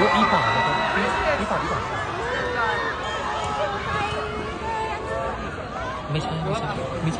อุ๊ยอีป่านะครับอีป่าปีป่าไม่ใช่ไม่ใช่ไม่ใช่